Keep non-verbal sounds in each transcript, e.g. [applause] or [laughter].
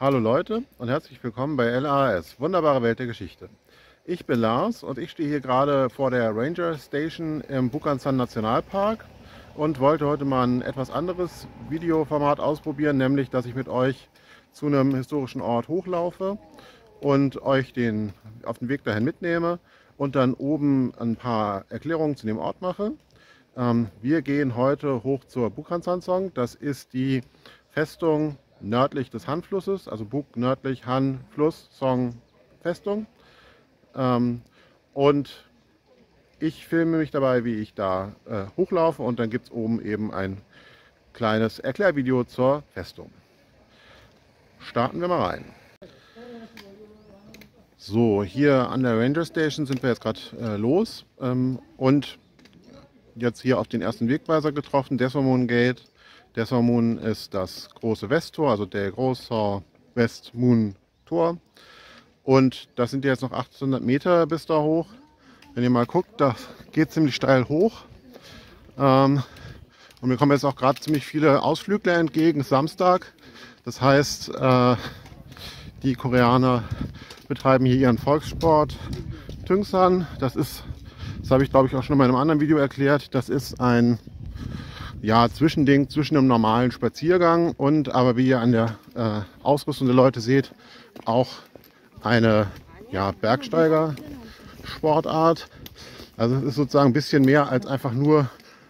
Hallo Leute und herzlich willkommen bei LAS, Wunderbare Welt der Geschichte. Ich bin Lars und ich stehe hier gerade vor der Ranger Station im Bukansan Nationalpark und wollte heute mal ein etwas anderes Videoformat ausprobieren, nämlich dass ich mit euch zu einem historischen Ort hochlaufe und euch den, auf den Weg dahin mitnehme und dann oben ein paar Erklärungen zu dem Ort mache. Ähm, wir gehen heute hoch zur Bukhansan-Song. Das ist die Festung nördlich des Han-Flusses, also Buk nördlich Han, Fluss, Song, Festung. Ähm, und ich filme mich dabei, wie ich da äh, hochlaufe und dann gibt es oben eben ein kleines Erklärvideo zur Festung. Starten wir mal rein. So, hier an der Ranger Station sind wir jetzt gerade äh, los ähm, und jetzt hier auf den ersten Wegweiser getroffen, Desormon Gate. Desormon ist das große Westtor, also der große Westmoon Tor. Und das sind jetzt noch 800 Meter bis da hoch. Wenn ihr mal guckt, das geht ziemlich steil hoch. Ähm, und mir kommen jetzt auch gerade ziemlich viele Ausflügler entgegen, Samstag. Das heißt, äh, die Koreaner betreiben hier ihren Volkssport Tungsan. Das ist, das habe ich glaube ich auch schon in meinem anderen Video erklärt, das ist ein ja, Zwischending zwischen einem normalen Spaziergang und aber wie ihr an der äh, Ausrüstung der Leute seht, auch eine ja, Bergsteiger-Sportart. Also es ist sozusagen ein bisschen mehr als einfach nur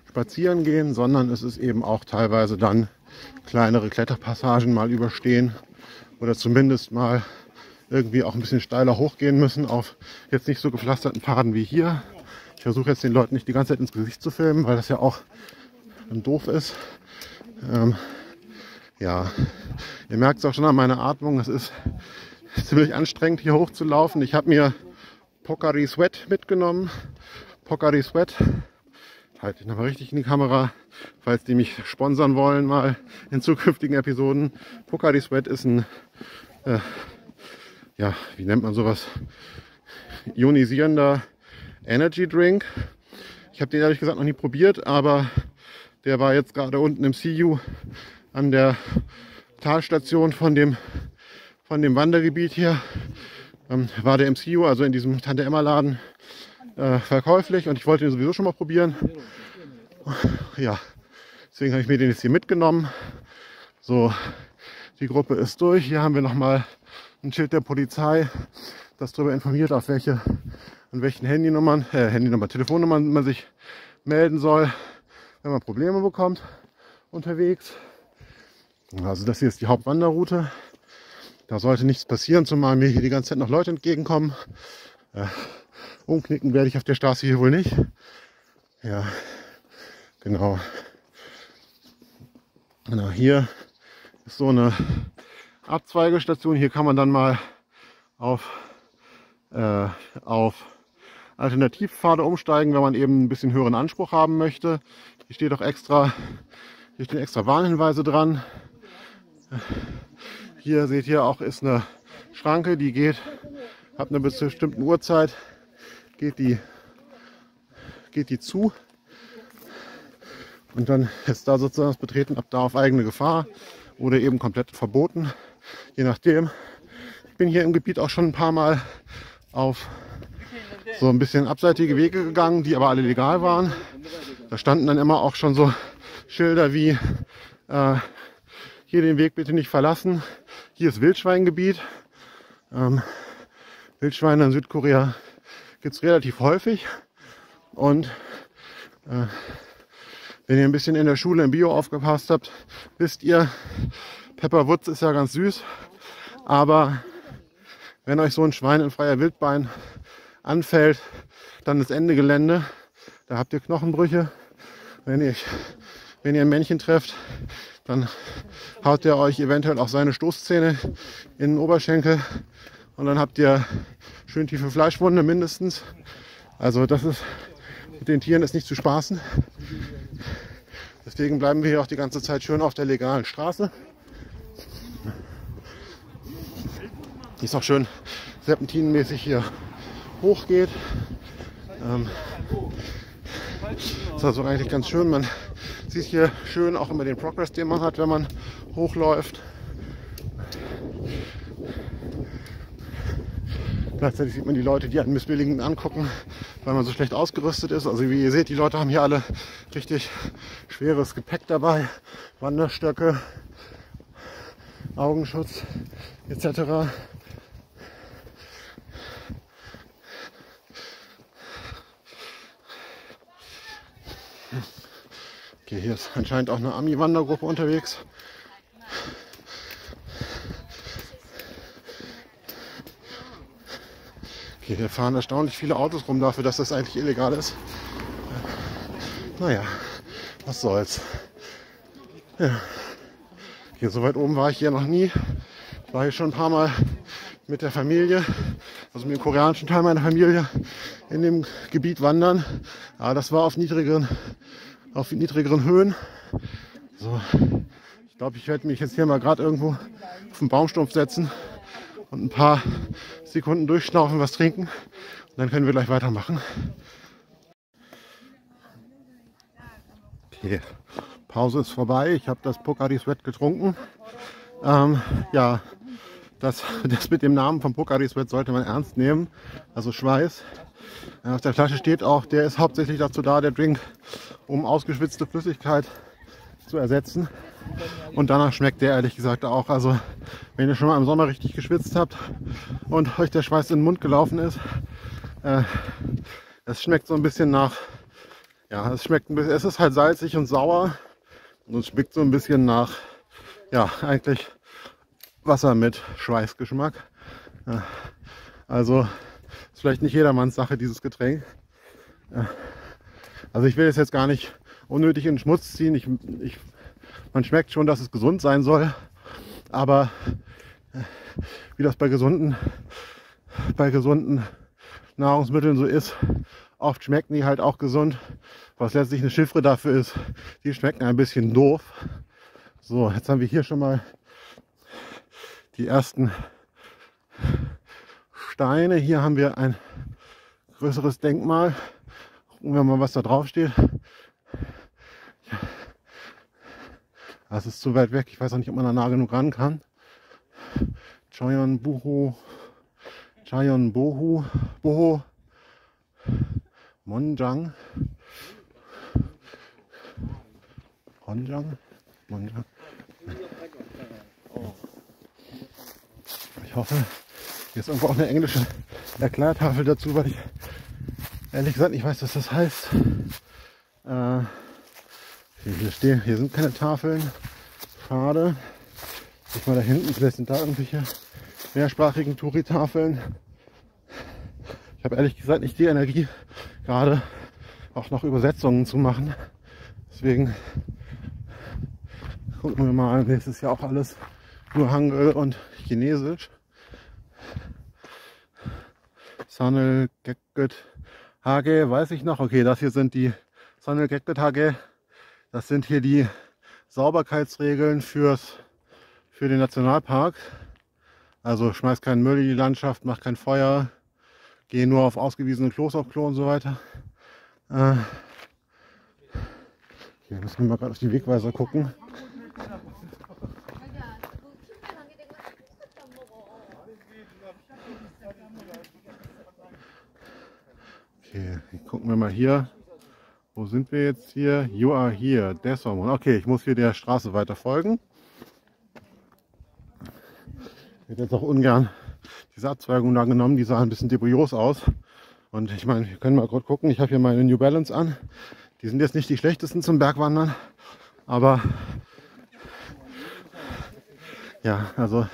spazieren gehen, sondern es ist eben auch teilweise dann kleinere Kletterpassagen mal überstehen oder zumindest mal irgendwie auch ein bisschen steiler hochgehen müssen auf jetzt nicht so gepflasterten Pfaden wie hier. Ich versuche jetzt den Leuten nicht die ganze Zeit ins Gesicht zu filmen, weil das ja auch doof ist. Ähm, ja, ihr merkt es auch schon an meiner Atmung, es ist ziemlich anstrengend hier hoch zu laufen. Ich habe mir Pocari Sweat mitgenommen. Pocari Sweat, halte ich nochmal richtig in die Kamera, falls die mich sponsern wollen mal in zukünftigen Episoden. Pocari Sweat ist ein äh, ja, wie nennt man sowas? Ionisierender Energy Drink. Ich habe den ehrlich gesagt noch nie probiert, aber der war jetzt gerade unten im CU an der Talstation von dem, von dem Wandergebiet hier. Ähm, war der im CU, also in diesem Tante Emma Laden, äh, verkäuflich und ich wollte ihn sowieso schon mal probieren. Ja, deswegen habe ich mir den jetzt hier mitgenommen. So, die Gruppe ist durch. Hier haben wir nochmal ein Schild der Polizei, das darüber informiert, auf welche, an welchen Handynummern, äh, Handynummer, Telefonnummern man sich melden soll, wenn man Probleme bekommt unterwegs. Also das hier ist die Hauptwanderroute. Da sollte nichts passieren, zumal mir hier die ganze Zeit noch Leute entgegenkommen. Äh, umknicken werde ich auf der Straße hier wohl nicht. Ja, genau. Genau, hier ist so eine Abzweigestation. Hier kann man dann mal auf, äh, auf Alternativpfade umsteigen, wenn man eben ein bisschen höheren Anspruch haben möchte. Hier steht auch extra, hier stehen extra Warnhinweise dran. Hier seht ihr auch ist eine Schranke, die geht ab einer bestimmten Uhrzeit geht die, geht die zu. Und dann ist da sozusagen das Betreten ab da auf eigene Gefahr oder eben komplett verboten je nachdem. Ich bin hier im Gebiet auch schon ein paar Mal auf so ein bisschen abseitige Wege gegangen, die aber alle legal waren. Da standen dann immer auch schon so Schilder wie äh, hier den Weg bitte nicht verlassen. Hier ist Wildschweingebiet. Ähm, Wildschweine in Südkorea gibt es relativ häufig. Und äh, wenn ihr ein bisschen in der Schule im Bio aufgepasst habt, wisst ihr, Pepperwoods ist ja ganz süß, aber wenn euch so ein Schwein in freier Wildbahn anfällt, dann ist Ende Gelände. Da habt ihr Knochenbrüche. Wenn ihr, wenn ihr ein Männchen trefft, dann haut er euch eventuell auch seine Stoßzähne in den Oberschenkel und dann habt ihr schön tiefe Fleischwunde mindestens. Also das ist mit den Tieren ist nicht zu spaßen. Deswegen bleiben wir hier auch die ganze Zeit schön auf der legalen Straße. die ist auch schön serpentinenmäßig hier hochgeht. Ähm, ist also eigentlich ganz schön. Man sieht hier schön auch immer den Progress, den man hat, wenn man hochläuft. Gleichzeitig sieht man die Leute, die einen missbilligend angucken, weil man so schlecht ausgerüstet ist. Also wie ihr seht, die Leute haben hier alle richtig schweres Gepäck dabei. Wanderstöcke, Augenschutz etc. Okay, hier ist anscheinend auch eine Ami-Wandergruppe unterwegs. Okay, hier fahren erstaunlich viele Autos rum dafür, dass das eigentlich illegal ist. Naja, was soll's. Ja. Hier so weit oben war ich hier noch nie. Ich war hier schon ein paar Mal mit der Familie, also mit dem koreanischen Teil meiner Familie, in dem Gebiet wandern. Aber das war auf niedrigeren auf niedrigeren Höhen. So, ich glaube, ich werde mich jetzt hier mal gerade irgendwo auf den Baumstumpf setzen und ein paar Sekunden durchschnaufen, was trinken. Und dann können wir gleich weitermachen. Okay, Pause ist vorbei. Ich habe das Pocari Sweat getrunken. Ähm, ja, das, [laughs] das mit dem Namen vom Pocari Sweat sollte man ernst nehmen. Also Schweiß. Auf der Flasche steht auch, der ist hauptsächlich dazu da, der Drink, um ausgeschwitzte Flüssigkeit zu ersetzen. Und danach schmeckt der ehrlich gesagt auch. Also wenn ihr schon mal im Sommer richtig geschwitzt habt und euch der Schweiß in den Mund gelaufen ist, äh, es schmeckt so ein bisschen nach, ja, es schmeckt ein bisschen, es ist halt salzig und sauer und es schmeckt so ein bisschen nach, ja, eigentlich Wasser mit Schweißgeschmack. Ja, also ist vielleicht nicht jedermanns Sache, dieses Getränk. Also ich will es jetzt gar nicht unnötig in den Schmutz ziehen. Ich, ich, man schmeckt schon, dass es gesund sein soll. Aber äh, wie das bei gesunden, bei gesunden Nahrungsmitteln so ist, oft schmecken die halt auch gesund. Was letztlich eine Chiffre dafür ist, die schmecken ein bisschen doof. So, jetzt haben wir hier schon mal die ersten Steine. Hier haben wir ein größeres Denkmal. Gucken wir mal, was da drauf steht. Ja. Das ist zu weit weg. Ich weiß auch nicht, ob man da nah genug ran kann. Chayon Buho. Chayon Bohu. Boho. Monjang. Monjang. Monjang. Ich hoffe, hier ist irgendwo auch eine englische Erklärtafel dazu, weil ich ehrlich gesagt nicht weiß, was das heißt. Äh, hier, stehen, hier sind keine Tafeln. Schade. Ich mal da hinten, vielleicht sind da irgendwelche mehrsprachigen Touri-Tafeln. Ich habe ehrlich gesagt nicht die Energie, gerade auch noch Übersetzungen zu machen. Deswegen gucken wir mal. Nächstes Jahr auch alles nur Hangul und Chinesisch. Sanel Gekket Hage, weiß ich noch. Okay, das hier sind die Sanel Gekket Hage. Das sind hier die Sauberkeitsregeln fürs, für den Nationalpark. Also schmeiß keinen Müll in die Landschaft, mach kein Feuer, geh nur auf ausgewiesene Klos auf Klo und so weiter. Äh, hier müssen wir mal gerade auf die Wegweiser gucken. Okay, gucken wir mal hier. Wo sind wir jetzt hier? You are here, Deshormon. Okay, ich muss hier der Straße weiter folgen. Ich hätte jetzt auch ungern diese Abzweigung da genommen. Die sah ein bisschen dubios aus. Und ich meine, wir können mal gerade gucken. Ich habe hier meine New Balance an. Die sind jetzt nicht die schlechtesten zum Bergwandern. Aber ja, also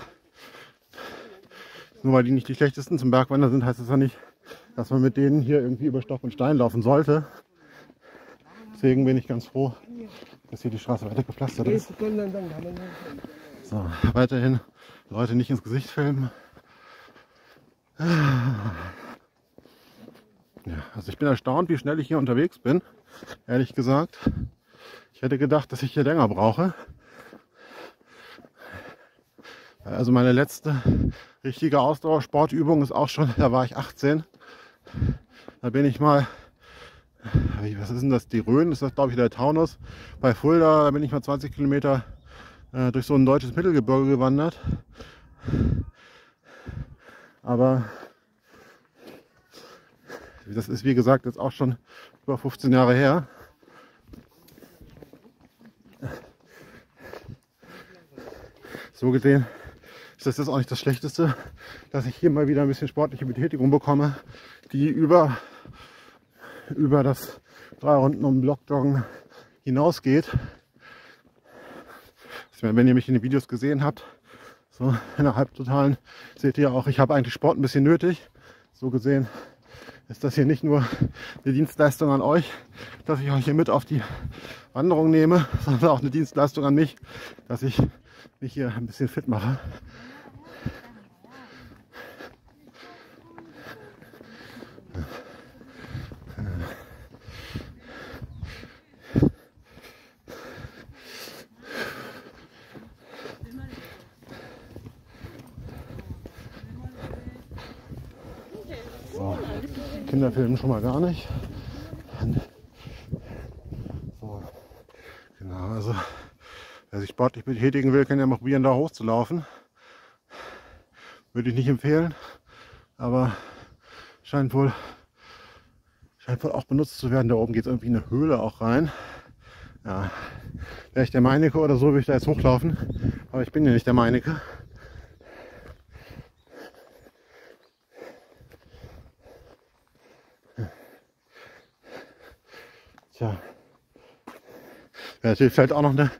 nur weil die nicht die schlechtesten zum Bergwandern sind, heißt das ja nicht, dass man mit denen hier irgendwie über Stock und Stein laufen sollte. Deswegen bin ich ganz froh, dass hier die Straße weiter gepflastert ist. So, weiterhin Leute nicht ins Gesicht filmen. Ja, also ich bin erstaunt, wie schnell ich hier unterwegs bin. Ehrlich gesagt. Ich hätte gedacht, dass ich hier länger brauche. Also meine letzte richtige Ausdauersportübung ist auch schon, [laughs] da war ich 18. Da bin ich mal, was ist denn das, die Rhön, ist das glaube ich der Taunus. Bei Fulda da bin ich mal 20 Kilometer äh, durch so ein deutsches Mittelgebirge gewandert. Aber Das ist wie gesagt jetzt auch schon über 15 Jahre her. So gesehen ist das jetzt auch nicht das Schlechteste, dass ich hier mal wieder ein bisschen sportliche Betätigung bekomme, die über, über das drei Runden um Blockjoggen hinausgeht. Wenn ihr mich in den Videos gesehen habt, so in der Halbtotalen, seht ihr auch, ich habe eigentlich Sport ein bisschen nötig. So gesehen ist das hier nicht nur eine Dienstleistung an euch, dass ich euch hier mit auf die Wanderung nehme, [laughs] sondern auch eine Dienstleistung an mich, dass ich mich hier ein bisschen fit mache. Kinderfilmen schon mal gar nicht. So, genau, also wer sich sportlich betätigen will, kann ja mal probieren, da hochzulaufen. Würde ich nicht empfehlen, aber scheint wohl, scheint wohl auch benutzt zu werden. Da oben geht es irgendwie eine Höhle auch rein. Ja, wäre ich der Meinecke oder so, würde ich da jetzt hochlaufen. Aber ich bin ja nicht der Meinecke. Tja. Wäre natürlich vielleicht auch noch eine,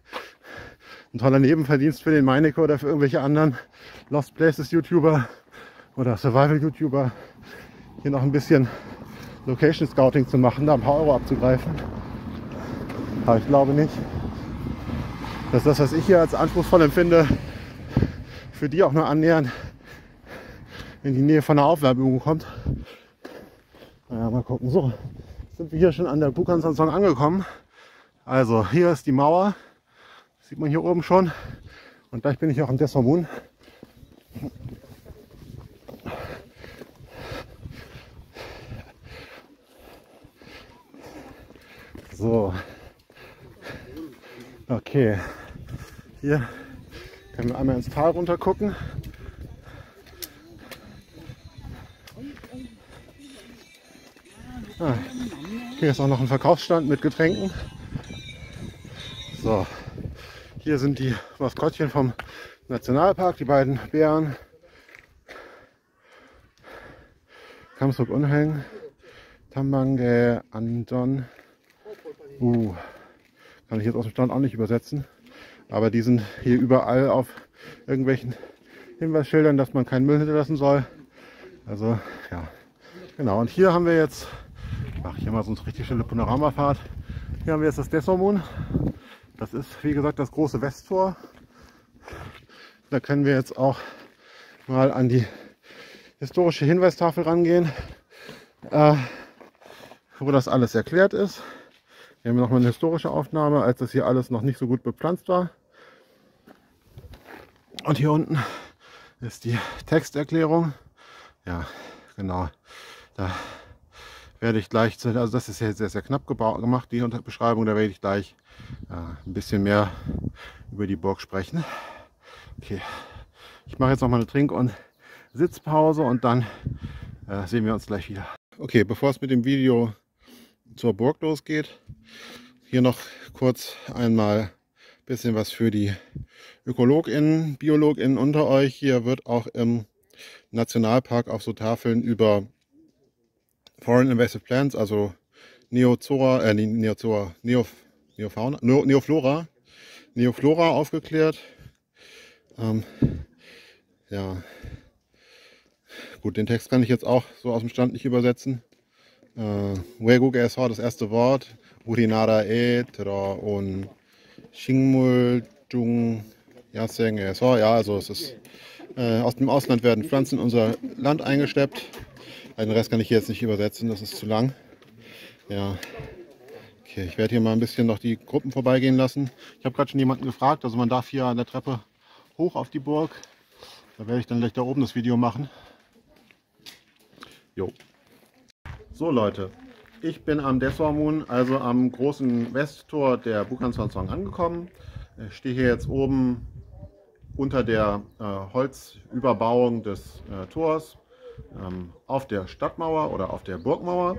ein toller Nebenverdienst für den Meinecke oder für irgendwelche anderen Lost Places YouTuber oder Survival YouTuber, hier noch ein bisschen Location Scouting zu machen, da ein paar Euro abzugreifen. Aber ich glaube nicht, dass das, was ich hier als anspruchsvoll empfinde, für die auch nur annähernd in die Nähe von einer Aufwärmübung kommt. Naja, mal gucken. So, sind wir hier schon an der Bukansansong angekommen. Also hier ist die Mauer, das sieht man hier oben schon. Und gleich bin ich auch am Dessau So. Okay. Hier können wir einmal ins Tal runter gucken. Ah, hier ist auch noch ein Verkaufsstand mit Getränken. So, hier sind die Maskottchen vom Nationalpark, die beiden Bären. Kamsuk Unheng, Tambange Andon. Uh, kann ich jetzt aus dem Stand auch nicht übersetzen. Aber die sind hier überall auf irgendwelchen Hinweisschildern, dass man keinen Müll hinterlassen soll. Also ja, genau. Und hier haben wir jetzt mache ich immer so eine richtig schöne Panoramafahrt. Hier haben wir jetzt das Dessomon. Das ist, wie gesagt, das große Westtor. Da können wir jetzt auch mal an die historische Hinweistafel rangehen, äh, wo das alles erklärt ist. Hier haben wir nochmal eine historische Aufnahme, als das hier alles noch nicht so gut bepflanzt war. Und hier unten ist die Texterklärung. Ja, genau. Da werde ich gleich, also das ist ja sehr, sehr knapp gemacht, die Beschreibung, da werde ich gleich äh, ein bisschen mehr über die Burg sprechen. Okay, ich mache jetzt noch mal eine Trink- und Sitzpause und dann äh, sehen wir uns gleich wieder. Okay, bevor es mit dem Video zur Burg losgeht, hier noch kurz einmal ein bisschen was für die ÖkologInnen, BiologInnen unter euch. Hier wird auch im Nationalpark auf so Tafeln über Foreign Invasive Plants, also Neozora, äh, Neozora, Neo, Neofauna, Neoflora, Neoflora aufgeklärt. Ähm, ja, gut, den Text kann ich jetzt auch so aus dem Stand nicht übersetzen. Äh, das erste Wort, Urinara e, Tra und Shingmul Jung Yaseng GSH. Ja, also es ist äh, aus dem Ausland werden Pflanzen in unser Land eingeschleppt. Den Rest kann ich jetzt nicht übersetzen, das ist zu lang. Ja. Okay, ich werde hier mal ein bisschen noch die Gruppen vorbeigehen lassen. Ich habe gerade schon jemanden gefragt, also man darf hier an der Treppe hoch auf die Burg. Da werde ich dann gleich da oben das Video machen. Jo. So Leute, ich bin am Desormun, also am großen Westtor der Bukansonsong angekommen. Ich stehe hier jetzt oben unter der äh, Holzüberbauung des äh, Tors ähm, auf der Stadtmauer oder auf der Burgmauer.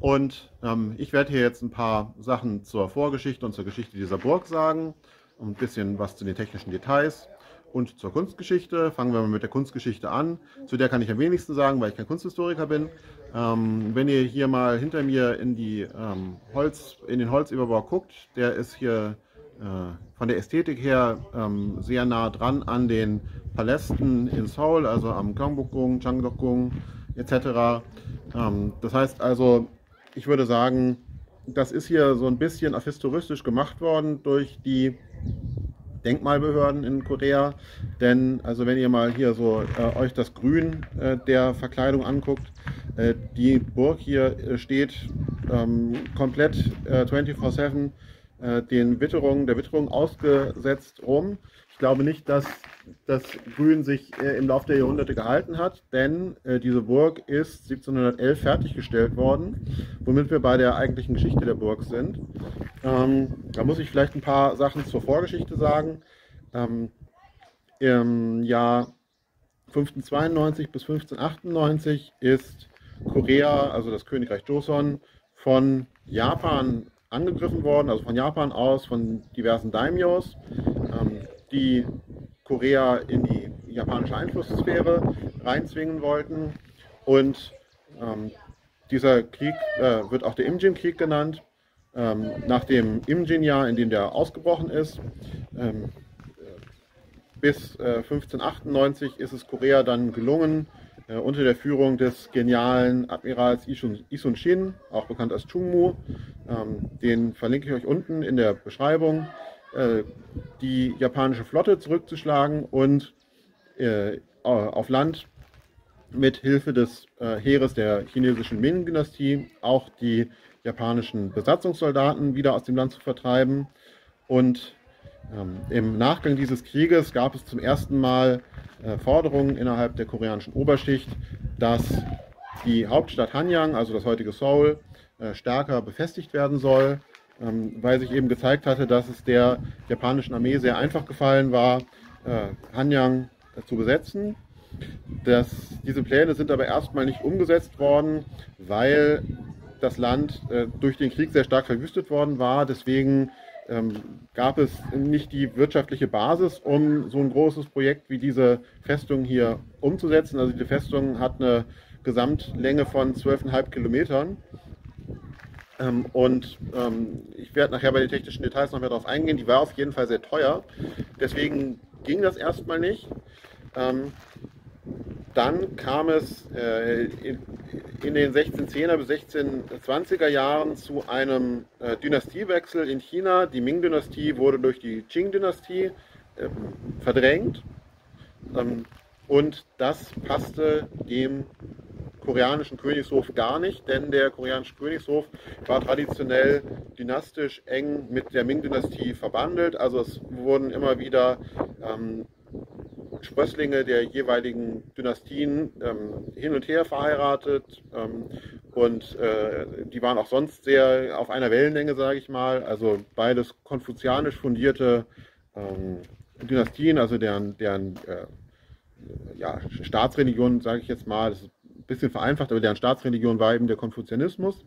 Und ähm, ich werde hier jetzt ein paar Sachen zur Vorgeschichte und zur Geschichte dieser Burg sagen, ein bisschen was zu den technischen Details und zur Kunstgeschichte. Fangen wir mal mit der Kunstgeschichte an. Zu der kann ich am wenigsten sagen, weil ich kein Kunsthistoriker bin. Ähm, wenn ihr hier mal hinter mir in, die, ähm, Holz, in den Holzüberbau guckt, der ist hier von der Ästhetik her ähm, sehr nah dran an den Palästen in Seoul, also am Gyeongbokgung, Changdeokgung etc. Ähm, das heißt also, ich würde sagen, das ist hier so ein bisschen historistisch gemacht worden durch die Denkmalbehörden in Korea. Denn, also wenn ihr mal hier so äh, euch das Grün äh, der Verkleidung anguckt, äh, die Burg hier äh, steht ähm, komplett 24-7 äh, den Witterungen, der Witterung ausgesetzt rum. Ich glaube nicht, dass das Grün sich äh, im Laufe der Jahrhunderte gehalten hat, denn äh, diese Burg ist 1711 fertiggestellt worden, womit wir bei der eigentlichen Geschichte der Burg sind. Ähm, da muss ich vielleicht ein paar Sachen zur Vorgeschichte sagen. Ähm, Im Jahr 1592 bis 1598 ist Korea, also das Königreich Joseon, von Japan angegriffen worden, also von Japan aus, von diversen Daimyos, ähm, die Korea in die japanische Einflusssphäre reinzwingen wollten. Und ähm, dieser Krieg äh, wird auch der Imjin-Krieg genannt, ähm, nach dem Imjin-Jahr, in dem der ausgebrochen ist. Ähm, bis äh, 1598 ist es Korea dann gelungen, äh, unter der Führung des genialen Admirals Isun, Isun Shin, auch bekannt als Chungmu. Ähm, den verlinke ich euch unten in der Beschreibung. Äh, die japanische Flotte zurückzuschlagen und äh, auf Land mit Hilfe des äh, Heeres der chinesischen Ming-Dynastie auch die japanischen Besatzungssoldaten wieder aus dem Land zu vertreiben. Und Im Nachgang dieses Krieges gab es zum ersten Mal äh, Forderungen innerhalb der koreanischen Oberschicht, dass die Hauptstadt Hanyang, also das heutige Seoul, äh, stärker befestigt werden soll, ähm, weil sich eben gezeigt hatte, dass es der japanischen Armee sehr einfach gefallen war, äh, Hanyang zu besetzen. Das, diese Pläne sind aber erstmal nicht umgesetzt worden, weil das Land durch den Krieg sehr stark verwüstet worden war. Deswegen ähm, gab es nicht die wirtschaftliche Basis, um so ein großes Projekt wie diese Festung hier umzusetzen. Also die Festung hat eine Gesamtlänge von 12,5 Kilometern. Ähm, und ähm, ich werde nachher bei den technischen Details noch mehr darauf eingehen. Die war auf jeden Fall sehr teuer. Deswegen ging das erstmal nicht. Ähm, dann kam es äh, in, in, den 1610er bis 1620er Jahren zu einem äh, Dynastiewechsel in China. Die Ming-Dynastie wurde durch die Qing-Dynastie äh, verdrängt. Ähm, und das passte dem koreanischen Königshof gar nicht, denn der koreanische Königshof war traditionell dynastisch eng mit der Ming-Dynastie verbandelt. Also es wurden immer wieder ähm, Sprösslinge der jeweiligen Dynastien ähm, hin und her verheiratet ähm, und äh, die waren auch sonst sehr auf einer Wellenlänge, sage ich mal. Also beides konfuzianisch fundierte ähm, Dynastien, also deren, deren äh, ja, Staatsreligion, sage ich jetzt mal, das ist ein bisschen vereinfacht, aber deren Staatsreligion war eben der Konfuzianismus.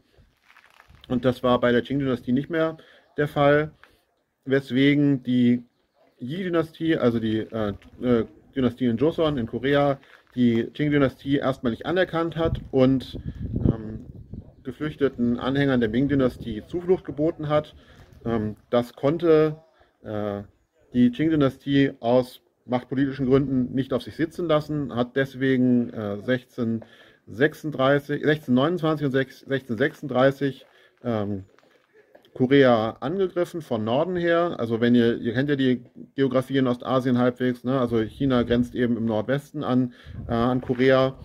Und das war bei der Qing-Dynastie nicht mehr der Fall, weswegen die Yi-Dynastie, also die äh, äh Dynastie in Joseon in Korea die Qing-Dynastie erstmal nicht anerkannt hat und ähm, geflüchteten Anhängern der Ming-Dynastie Zuflucht geboten hat. Ähm, das konnte äh, die Qing-Dynastie aus machtpolitischen Gründen nicht auf sich sitzen lassen, hat deswegen äh, 1636, 1629 und 1636 ähm, Korea angegriffen von Norden her. Also wenn ihr, ihr kennt ja die Geografie in Ostasien halbwegs, ne? also China grenzt eben im Nordwesten an, äh, an Korea.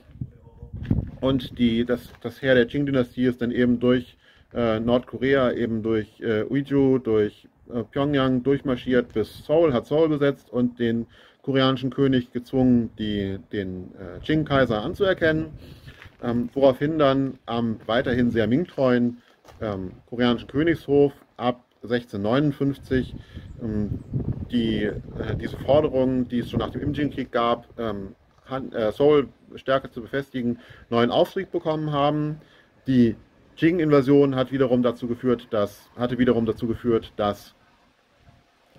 Und die, das, das Heer der Qing-Dynastie ist dann eben durch äh, Nordkorea, eben durch äh, Uiju, durch äh, Pyongyang durchmarschiert bis Seoul, hat Seoul besetzt und den koreanischen König gezwungen, die, den äh, Qing-Kaiser anzuerkennen. Ähm, woraufhin dann am weiterhin sehr Ming-treuen ähm, koreanischen Königshof ab 1659 ähm, die, äh, diese Forderungen, die es schon nach dem Imjin-Krieg gab, ähm, äh, Seoul stärker zu befestigen, neuen Auftrieb bekommen haben. Die Qing-Invasion hat wiederum dazu geführt, dass, hatte wiederum dazu geführt, dass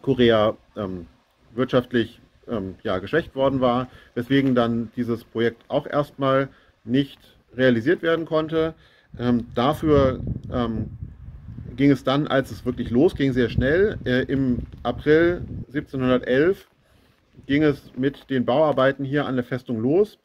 Korea ähm, wirtschaftlich ähm, ja, geschwächt worden war, weswegen dann dieses Projekt auch erstmal nicht realisiert werden konnte. Ähm, dafür ähm, ging es dann, als es wirklich losging, sehr schnell. Äh, Im April 1711 ging es mit den Bauarbeiten hier an der Festung los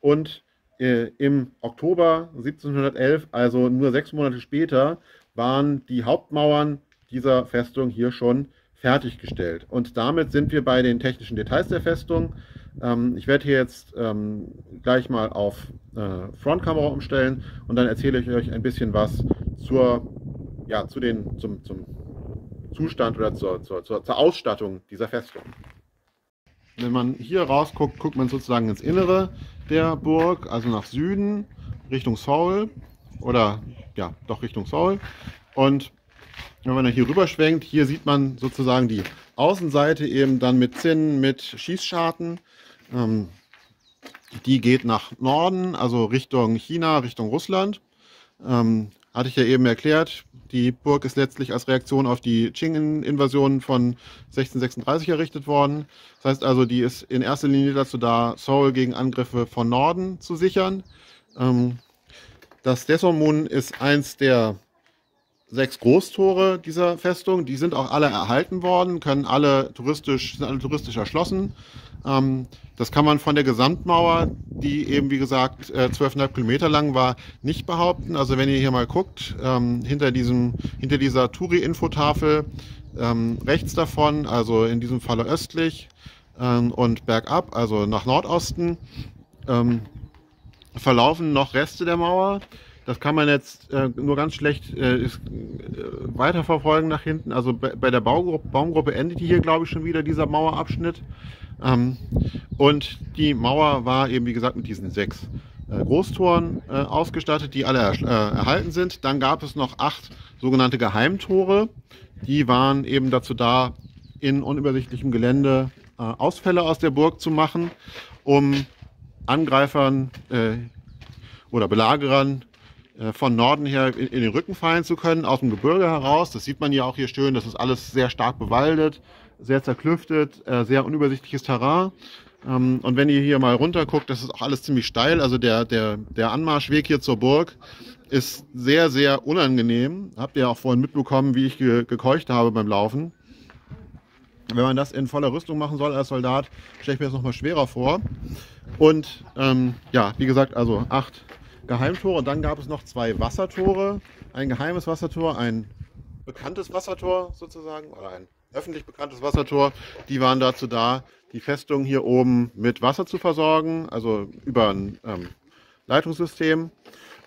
und äh, im Oktober 1711, also nur sechs Monate später, waren die Hauptmauern dieser Festung hier schon fertiggestellt. Und damit sind wir bei den technischen Details der Festung. Ähm, ich werde hier jetzt ähm, gleich mal auf äh, Frontkamera umstellen und dann erzähle ich euch ein bisschen was zur, ja, zu den, zum, zum Zustand oder zur, zur, zur, Ausstattung dieser Festung. Wenn man hier rausguckt, guckt man sozusagen ins Innere der Burg, also nach Süden, Richtung Seoul oder ja, doch Richtung Seoul. Und wenn man hier rüber schwenkt, hier sieht man sozusagen die Außenseite eben dann mit Zinnen, mit Schießscharten. Ähm, die geht nach Norden, also Richtung China, Richtung Russland. Ähm, hatte ich ja eben erklärt, die Burg ist letztlich als Reaktion auf die Qing-Invasion von 1636 errichtet worden. Das heißt also, die ist in erster Linie dazu da, Seoul gegen Angriffe von Norden zu sichern. Ähm, das Desormun ist eins der sechs Großtore dieser Festung. Die sind auch alle erhalten worden, können alle touristisch, sind alle touristisch erschlossen. Ähm, das kann man von der Gesamtmauer, die eben wie gesagt äh, 12,5 Kilometer lang war, nicht behaupten. Also wenn ihr hier mal guckt, ähm, hinter, diesem, hinter dieser Touri-Infotafel ähm, rechts davon, also in diesem Falle östlich ähm, und bergab, also nach Nordosten, ähm, verlaufen noch Reste der Mauer. Das kann man jetzt äh, nur ganz schlecht äh, ist, äh, weiterverfolgen nach hinten. Also bei, bei der Baugruppe, Baumgruppe endet hier, glaube ich, schon wieder dieser Mauerabschnitt. Ähm, und die Mauer war eben, wie gesagt, mit diesen sechs äh, Großtoren äh, ausgestattet, die alle äh, erhalten sind. Dann gab es noch acht sogenannte Geheimtore. Die waren eben dazu da, in unübersichtlichem Gelände Ausfälle aus der Burg zu machen, um Angreifern äh, oder Belagerern von Norden her in, in, den Rücken fallen zu können, aus dem Gebirge heraus. Das sieht man hier auch hier schön. Das ist alles sehr stark bewaldet, sehr zerklüftet, äh, sehr unübersichtliches Terrain. Ähm, und wenn ihr hier mal runter guckt, das ist auch alles ziemlich steil. Also der, der, der Anmarschweg hier zur Burg ist sehr, sehr unangenehm. Habt ihr auch vorhin mitbekommen, wie ich ge gekeucht habe beim Laufen. Wenn man das in voller Rüstung machen soll als Soldat, stelle ich mir das nochmal schwerer vor. Und ähm, ja, wie gesagt, also acht Geheimtore dann gab es noch zwei Wassertore. Ein geheimes Wassertor, ein bekanntes Wassertor sozusagen oder ein öffentlich bekanntes Wassertor. Die waren dazu da, die Festung hier oben mit Wasser zu versorgen, also über ein ähm, Leitungssystem.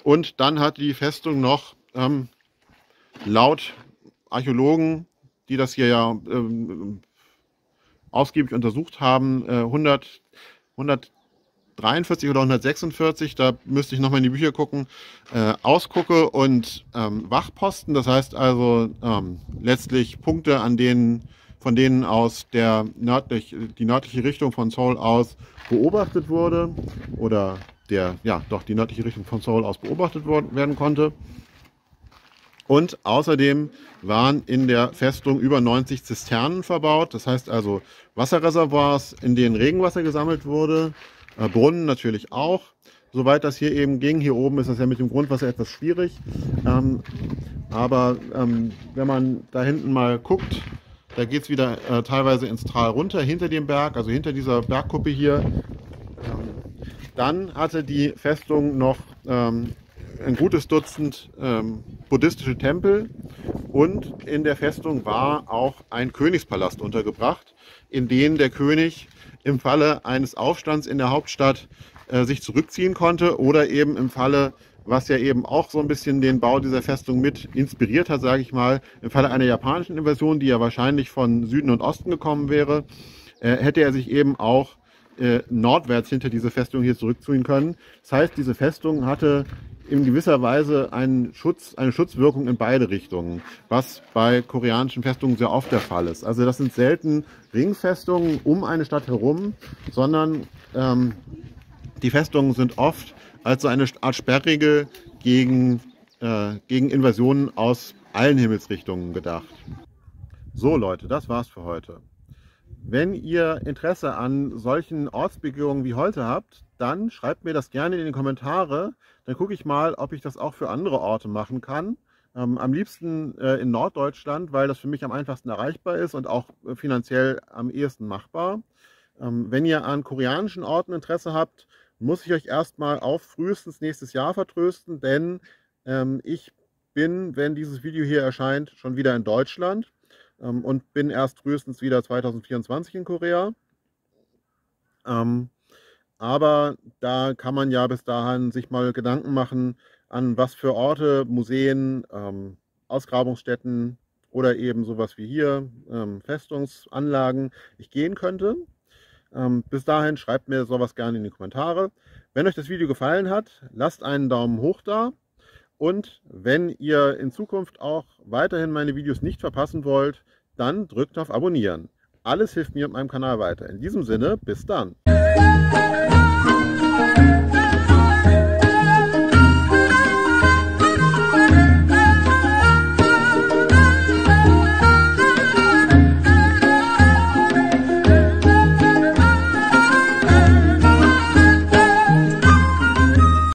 Und dann hat die Festung noch ähm, laut Archäologen, die das hier ja ähm, ausgiebig untersucht haben, äh, 100, 100 143 oder 146, da müsste ich nochmal in die Bücher gucken, äh, Ausgucke und ähm, Wachposten. Das heißt also ähm, letztlich Punkte, an denen, von denen aus der nördlich, die nördliche Richtung von Seoul aus beobachtet wurde oder der, ja, doch die nördliche Richtung von Seoul aus beobachtet werden konnte. Und außerdem waren in der Festung über 90 Zisternen verbaut, das heißt also Wasserreservoirs, in denen Regenwasser gesammelt wurde Brunnen natürlich auch. Soweit das hier eben ging, hier oben ist das ja mit dem Grundwasser etwas schwierig. Ähm, aber ähm, wenn man da hinten mal guckt, da geht es wieder äh, teilweise ins Tal runter, hinter dem Berg, also hinter dieser Bergkuppe hier. Ähm, dann hatte die Festung noch ähm, ein gutes Dutzend ähm, buddhistische Tempel und in der Festung war auch ein Königspalast untergebracht, in den der König im Falle eines Aufstands in der Hauptstadt äh, sich zurückziehen konnte oder eben im Falle, was ja eben auch so ein bisschen den Bau dieser Festung mit inspiriert hat, sage ich mal, im Falle einer japanischen Invasion, die ja wahrscheinlich von Süden und Osten gekommen wäre, äh, hätte er sich eben auch äh, nordwärts hinter diese Festung hier zurückziehen können. Das heißt, diese Festung hatte in gewisser Weise einen Schutz, eine Schutzwirkung in beide Richtungen, was bei koreanischen Festungen sehr oft der Fall ist. Also das sind selten Ringfestungen um eine Stadt herum, sondern ähm, Die Festungen sind oft als so eine Art Sperrregel gegen, äh, gegen Invasionen aus allen Himmelsrichtungen gedacht. So Leute, das war's für heute. Wenn ihr Interesse an solchen Ortsbegehungen wie heute habt, dann schreibt mir das gerne in die Kommentare. Dann gucke ich mal, ob ich das auch für andere Orte machen kann. Ähm, am liebsten äh, in Norddeutschland, weil das für mich am einfachsten erreichbar ist und auch äh, finanziell am ehesten machbar. Ähm, wenn ihr an koreanischen Orten Interesse habt, muss ich euch erstmal auf frühestens nächstes Jahr vertrösten, denn ähm, ich bin, wenn dieses Video hier erscheint, schon wieder in Deutschland ähm, und bin erst frühestens wieder 2024 in Korea. Ähm, aber da kann man ja bis dahin sich mal Gedanken machen, an was für Orte, Museen, ähm, Ausgrabungsstätten oder eben sowas wie hier, ähm, Festungsanlagen ich gehen könnte. Ähm, bis dahin schreibt mir sowas gerne in die Kommentare. Wenn euch das Video gefallen hat, lasst einen Daumen hoch da. Und wenn ihr in Zukunft auch weiterhin meine Videos nicht verpassen wollt, dann drückt auf Abonnieren. Alles hilft mir und meinem Kanal weiter. In diesem Sinne, bis dann.